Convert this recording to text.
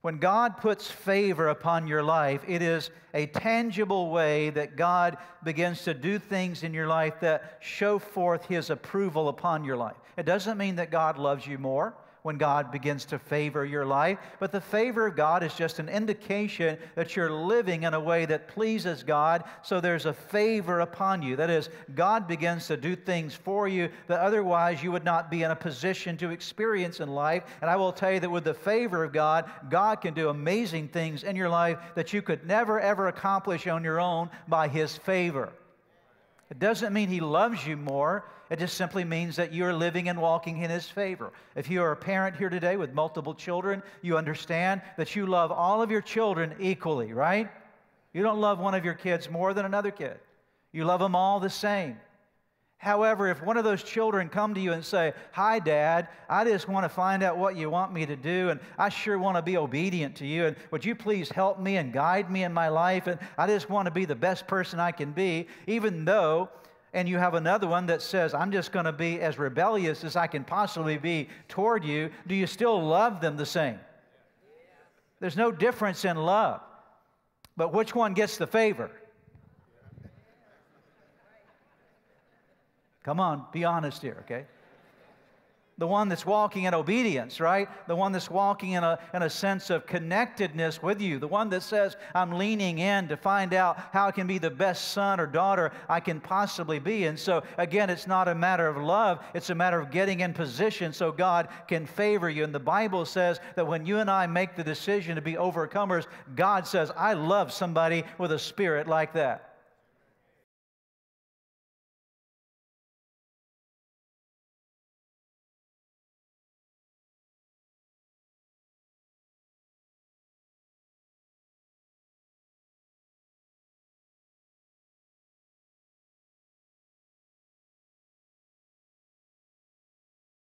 When God puts favor upon your life, it is a tangible way that God begins to do things in your life that show forth His approval upon your life. It doesn't mean that God loves you more when God begins to favor your life. But the favor of God is just an indication that you're living in a way that pleases God, so there's a favor upon you. That is, God begins to do things for you that otherwise you would not be in a position to experience in life. And I will tell you that with the favor of God, God can do amazing things in your life that you could never, ever accomplish on your own by His favor. It doesn't mean He loves you more. It just simply means that you're living and walking in His favor. If you are a parent here today with multiple children, you understand that you love all of your children equally, right? You don't love one of your kids more than another kid. You love them all the same. However, if one of those children come to you and say, Hi, Dad, I just want to find out what you want me to do, and I sure want to be obedient to you, and would you please help me and guide me in my life, and I just want to be the best person I can be, even though and you have another one that says, I'm just going to be as rebellious as I can possibly be toward you, do you still love them the same? There's no difference in love. But which one gets the favor? Come on, be honest here, okay? the one that's walking in obedience, right? The one that's walking in a, in a sense of connectedness with you. The one that says, I'm leaning in to find out how I can be the best son or daughter I can possibly be. And so, again, it's not a matter of love, it's a matter of getting in position so God can favor you. And the Bible says that when you and I make the decision to be overcomers, God says, I love somebody with a spirit like that.